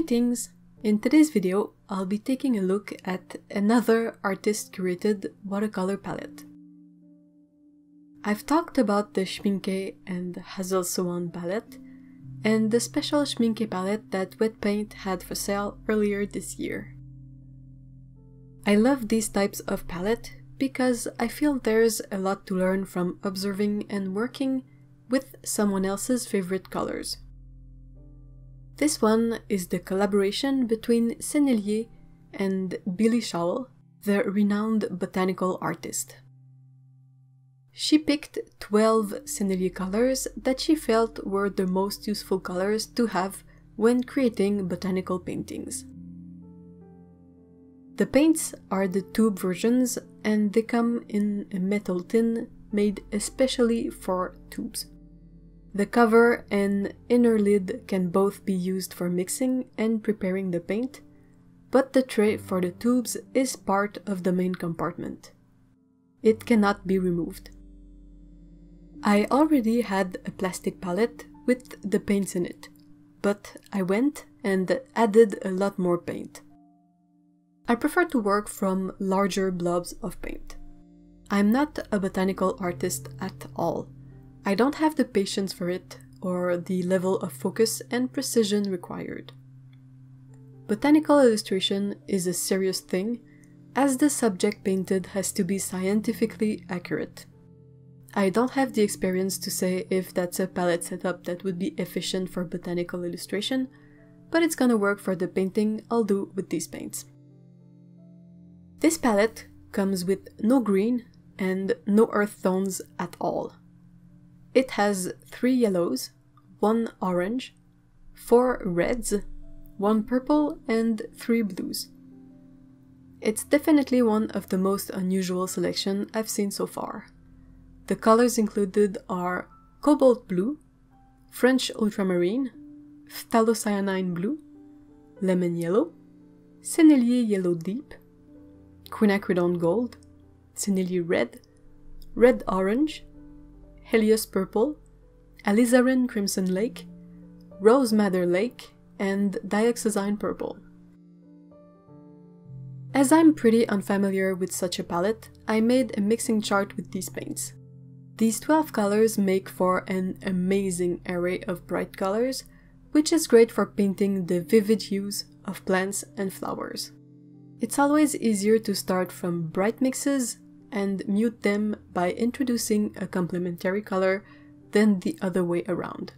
Greetings! In today's video, I'll be taking a look at another artist-curated watercolor palette. I've talked about the Schmincke and Hazel Soan palette, and the special Schmincke palette that Wet Paint had for sale earlier this year. I love these types of palette because I feel there's a lot to learn from observing and working with someone else's favorite colors. This one is the collaboration between Sennelier and Billy Showell, the renowned botanical artist. She picked 12 Sennelier colors that she felt were the most useful colors to have when creating botanical paintings. The paints are the tube versions and they come in a metal tin made especially for tubes. The cover and inner lid can both be used for mixing and preparing the paint, but the tray for the tubes is part of the main compartment. It cannot be removed. I already had a plastic palette with the paints in it, but I went and added a lot more paint. I prefer to work from larger blobs of paint. I'm not a botanical artist at all, I don't have the patience for it or the level of focus and precision required. Botanical illustration is a serious thing, as the subject painted has to be scientifically accurate. I don't have the experience to say if that's a palette setup that would be efficient for botanical illustration, but it's gonna work for the painting I'll do with these paints. This palette comes with no green and no earth tones at all. It has three yellows, one orange, four reds, one purple, and three blues. It's definitely one of the most unusual selection I've seen so far. The colors included are cobalt blue, French ultramarine, phthalocyanine blue, lemon yellow, Sennelier yellow deep, quinacridone gold, Sennelier red, red orange, Helios Purple, Alizarin Crimson Lake, Rose Madder Lake, and Dioxazine Purple. As I'm pretty unfamiliar with such a palette, I made a mixing chart with these paints. These 12 colors make for an amazing array of bright colors, which is great for painting the vivid hues of plants and flowers. It's always easier to start from bright mixes and mute them by introducing a complementary color than the other way around.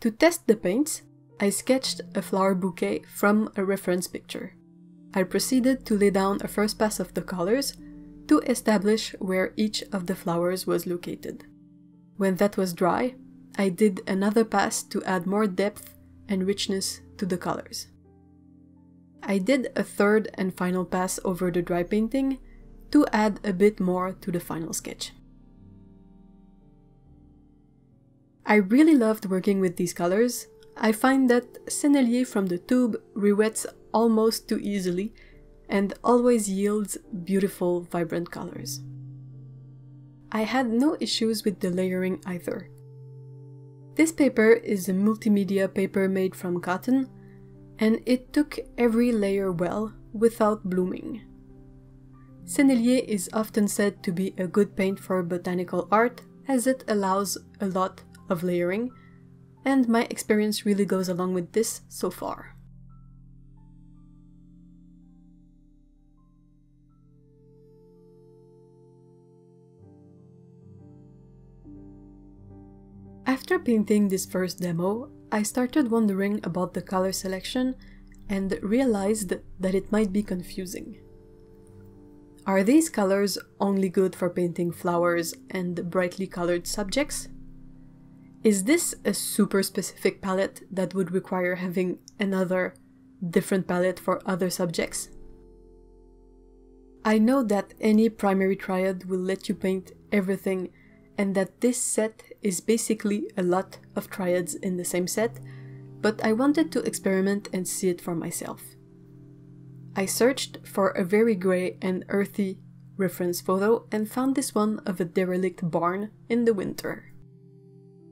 To test the paints, I sketched a flower bouquet from a reference picture. I proceeded to lay down a first pass of the colors to establish where each of the flowers was located. When that was dry, I did another pass to add more depth and richness to the colors. I did a third and final pass over the dry painting to add a bit more to the final sketch. I really loved working with these colors. I find that Sennelier from the tube rewets almost too easily and always yields beautiful vibrant colors. I had no issues with the layering either. This paper is a multimedia paper made from cotton and it took every layer well without blooming. Sennelier is often said to be a good paint for botanical art as it allows a lot of layering, and my experience really goes along with this so far. After painting this first demo, I started wondering about the color selection and realized that it might be confusing. Are these colors only good for painting flowers and brightly colored subjects? Is this a super specific palette that would require having another different palette for other subjects? I know that any primary triad will let you paint everything and that this set is basically a lot of triads in the same set, but I wanted to experiment and see it for myself. I searched for a very grey and earthy reference photo and found this one of a derelict barn in the winter.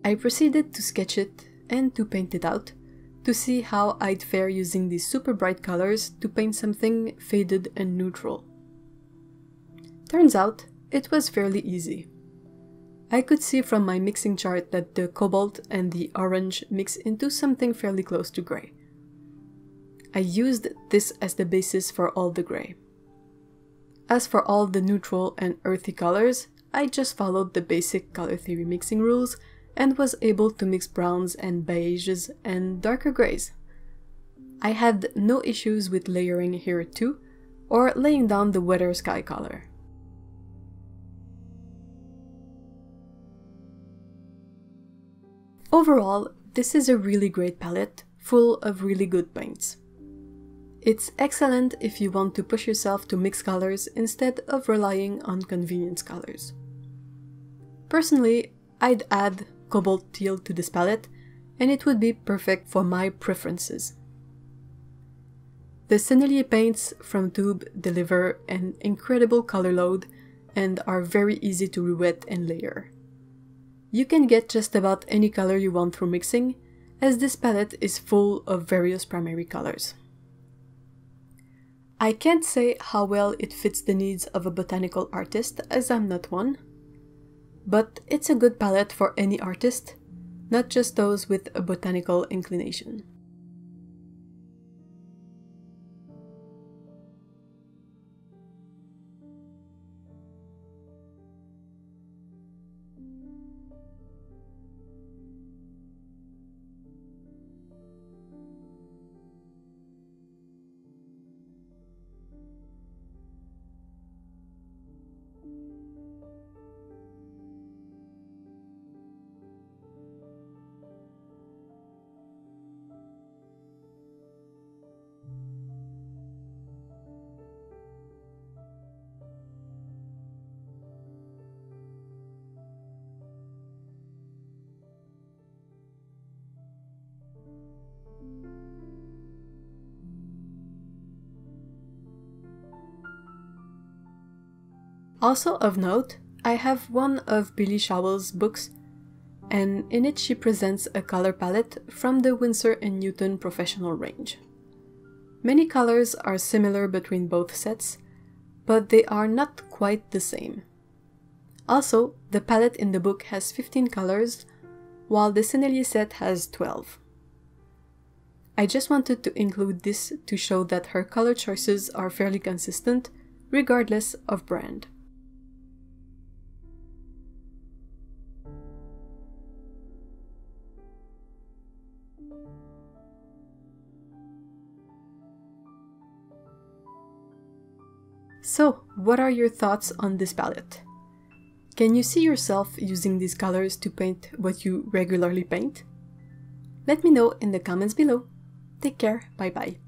I proceeded to sketch it and to paint it out to see how I'd fare using these super bright colors to paint something faded and neutral. Turns out, it was fairly easy. I could see from my mixing chart that the cobalt and the orange mix into something fairly close to grey. I used this as the basis for all the grey. As for all the neutral and earthy colors, I just followed the basic color theory mixing rules and was able to mix browns and beiges and darker greys. I had no issues with layering here too, or laying down the wetter sky color. Overall, this is a really great palette, full of really good paints. It's excellent if you want to push yourself to mix colors instead of relying on convenience colors. Personally, I'd add cobalt teal to this palette, and it would be perfect for my preferences. The Sennelier paints from tube deliver an incredible color load and are very easy to rewet and layer. You can get just about any color you want through mixing, as this palette is full of various primary colors. I can't say how well it fits the needs of a botanical artist, as I'm not one. But it's a good palette for any artist, not just those with a botanical inclination. Also of note, I have one of Billy Showell's books, and in it she presents a color palette from the Winsor & Newton professional range. Many colors are similar between both sets, but they are not quite the same. Also, the palette in the book has 15 colors, while the Sennelier set has 12. I just wanted to include this to show that her color choices are fairly consistent, regardless of brand. So, what are your thoughts on this palette? Can you see yourself using these colors to paint what you regularly paint? Let me know in the comments below. Take care, bye bye.